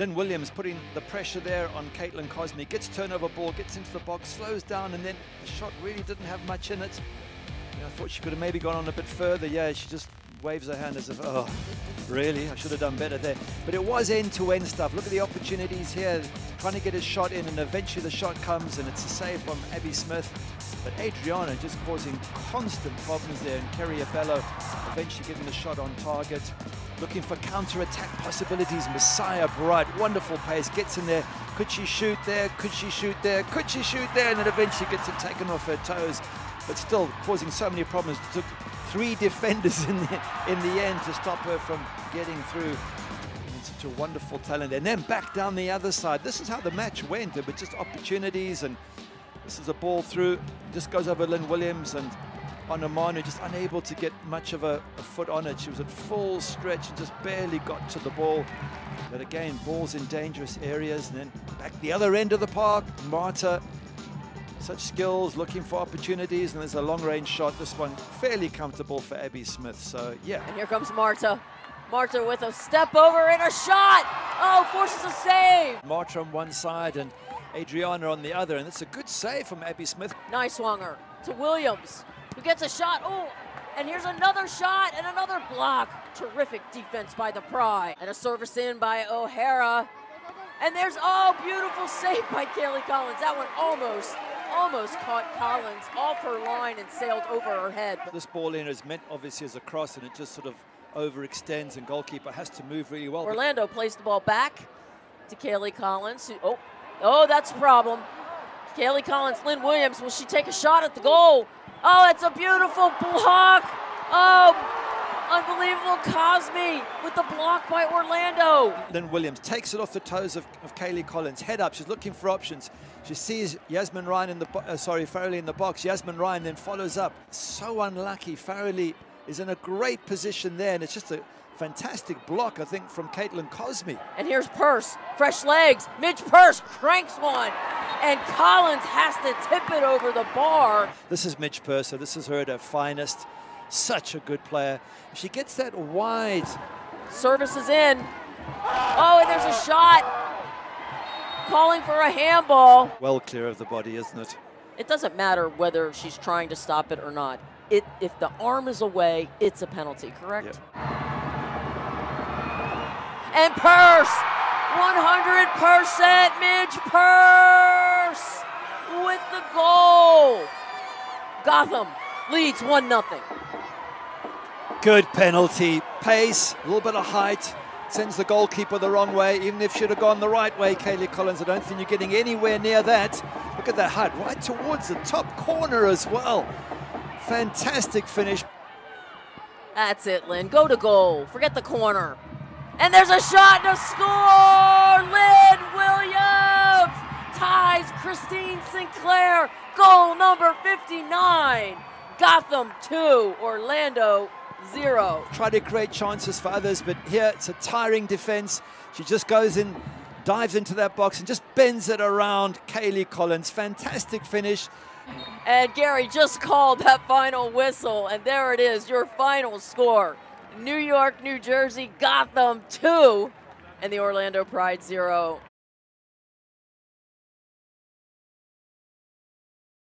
Lynn Williams putting the pressure there on Caitlin Cosme. Gets turnover ball, gets into the box, slows down, and then the shot really didn't have much in it. I thought she could have maybe gone on a bit further. Yeah, she just waves her hand as if, oh, really? I should have done better there. But it was end-to-end stuff. Look at the opportunities here, trying to get a shot in, and eventually the shot comes, and it's a save from Abby Smith. But Adriana just causing constant problems there, and Kerry Abello eventually getting the shot on target. Looking for counter-attack possibilities. Messiah Bright, wonderful pace, gets in there. Could she shoot there? Could she shoot there? Could she shoot there? And then eventually gets it taken off her toes but still causing so many problems. It took three defenders in the, in the end to stop her from getting through. And such a wonderful talent. And then back down the other side. This is how the match went, but just opportunities. And this is a ball through, just goes over Lynn Williams and Onumonu just unable to get much of a, a, foot on it. She was at full stretch and just barely got to the ball. But again, balls in dangerous areas. And then back the other end of the park, Marta such skills, looking for opportunities, and there's a long-range shot. This one fairly comfortable for Abby Smith. So yeah. And here comes Marta. Marta with a step over and a shot. Oh, forces a save. Marta on one side and Adriana on the other, and it's a good save from Abby Smith. Nice swanger to Williams, who gets a shot. Oh, and here's another shot and another block. Terrific defense by the Pride. And a service in by O'Hara. And there's, oh, beautiful save by Kaylie Collins. That one almost almost caught Collins off her line and sailed over her head. This ball in is meant obviously as a cross and it just sort of overextends and goalkeeper has to move really well. Orlando plays the ball back to Kaylie Collins. Who, oh, oh, that's a problem. Kaylie Collins, Lynn Williams, will she take a shot at the goal? Oh, it's a beautiful block. Oh, Unbelievable Cosme with the block by Orlando. Then Williams takes it off the toes of, of Kaylie Collins. Head up, she's looking for options. She sees Yazmeen Ryan in the, uh, sorry, Farrelly in the box. Yazmeen Ryan then follows up. So unlucky. Farrelly is in a great position there, and it's just a fantastic block, I think, from Caitlin Cosme. And here's Purce, fresh legs. Midge Purce cranks one, and Collins has to tip it over the bar. This is Midge Purce. this is her at her finest. Such a good player. She gets that wide. Service is in. Oh, and there's a shot. Calling for a handball. Well clear of the body, isn't it? It doesn't matter whether she's trying to stop it or not. It, if the arm is away, it's a penalty, correct? Yep. And Purce, 100% Midge Purce with the goal. Gotham leads 1 0. Good penalty. Pace, a little bit of height, sends the goalkeeper the wrong way. Even if she'd have gone the right way, Kaylie Collins, I don't think you're getting anywhere near that. Look at that height, right towards the top corner as well. Fantastic finish. That's it, Lynn. Go to goal. Forget the corner. And there's a shot to score! Lynn Williams ties Christine Sinclair. Goal number 59. Gotham 2, Orlando zero. Try to create chances for others, but here it's a tiring defense. She just goes in, dives into that box and just bends it around Kaylie Collins. Fantastic finish. And Gary just called that final whistle, and there it is, your final score. New York, New Jersey, Gotham 2, and the Orlando Pride 0.